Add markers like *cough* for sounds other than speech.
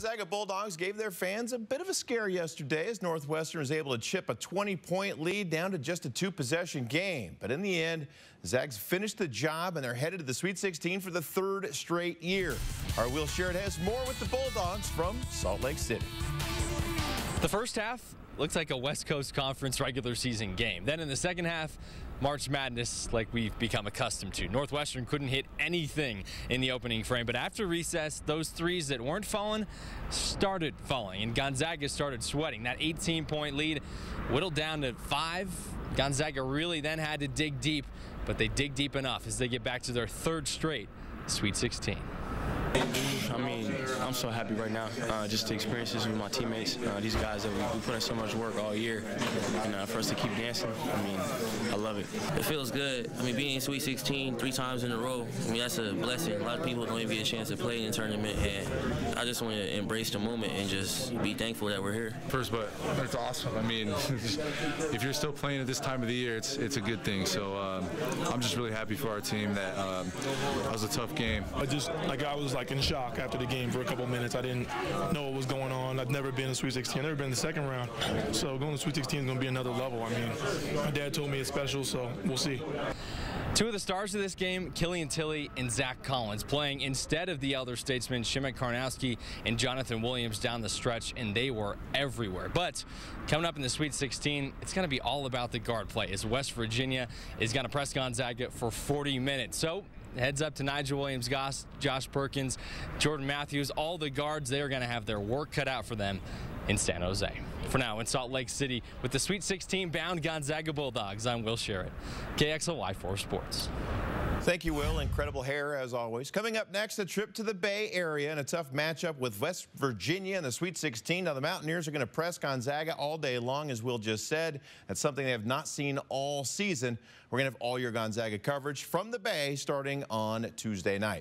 Gonzaga Bulldogs gave their fans a bit of a scare yesterday as Northwestern was able to chip a 20-point lead down to just a two-possession game. But in the end, Zags finished the job and they're headed to the Sweet 16 for the third straight year. Our Will Sherratt has more with the Bulldogs from Salt Lake City. The first half looks like a West Coast Conference regular season game. Then in the second half, March Madness like we've become accustomed to. Northwestern couldn't hit anything in the opening frame, but after recess, those threes that weren't falling started falling, and Gonzaga started sweating. That 18-point lead whittled down to five. Gonzaga really then had to dig deep, but they dig deep enough as they get back to their third straight Sweet 16. I mean, I'm so happy right now. Uh, just the experiences with my teammates, uh, these guys that we, we, put in so much work all year, and uh, for us to keep dancing, I mean, I love it. It feels good. I mean, being in Sweet 16 three times in a row, I mean, that's a blessing. A lot of people don't even get a chance to play in the tournament, and I just want to embrace the moment and just be thankful that we're here. First, but it's awesome. I mean, *laughs* if you're still playing at this time of the year, it's it's a good thing. So um, I'm just really happy for our team that um, that was a tough game. I just like I was like in shock after the game for a couple minutes. I didn't know what was going on. I've never been in Sweet 16. I've never been in the second round. So going to Sweet 16 is going to be another level. I mean, my dad told me it's special, so we'll see. Two of the stars of this game, Killian Tillie and Zach Collins, playing instead of the elder statesmen Przemek Karnowski and Jonathan Williams down the stretch, and they were everywhere. But coming up in the Sweet 16, it's going to be all about the guard play as West Virginia is going to press Gonzaga for 40 minutes. So heads up to Nigel Williams-Goss, Josh Perkins, Jordan Mathews, all the guards, they are going to have their work cut out for them in San Jose. For now, in Salt Lake City, with the Sweet 16 bound Gonzaga Bulldogs, I'm Will Sherratt, KXLY 4 Sports. Thank you, Will. Incredible hair, as always. Coming up next, a trip to the Bay Area and a tough matchup with West Virginia in the Sweet 16. Now, the Mountaineers are going to press Gonzaga all day long, as Will just said. That's something they have not seen all season. We're going to have all your Gonzaga coverage from the Bay starting on Tuesday night.